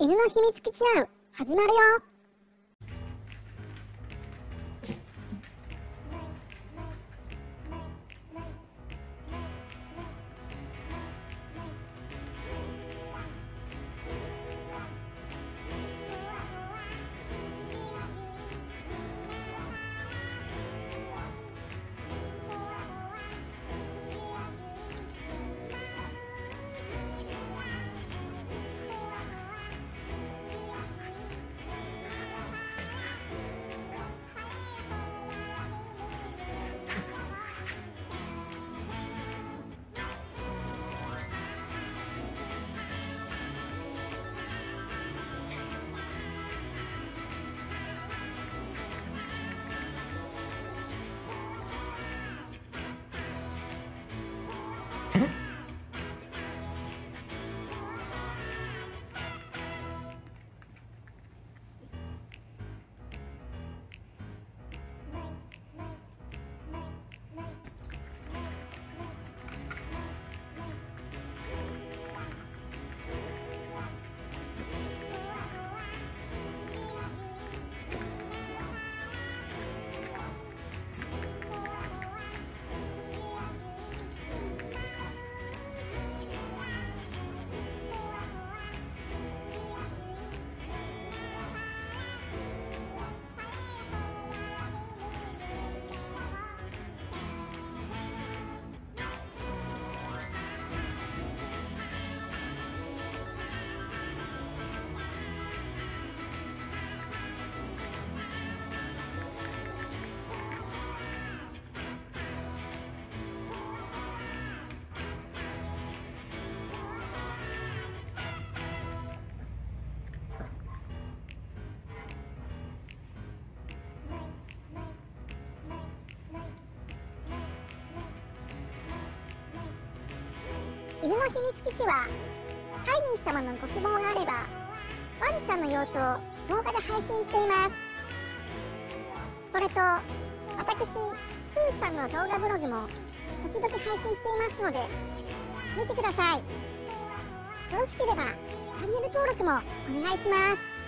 犬の秘密基地ナウ始まるよ。犬の秘密基地は飼い主様のご希望があればワンちゃんの様子を動画で配信しています。それと私プーさんの動画ブログも時々配信していますので見てください。よろしければチャンネル登録もお願いします。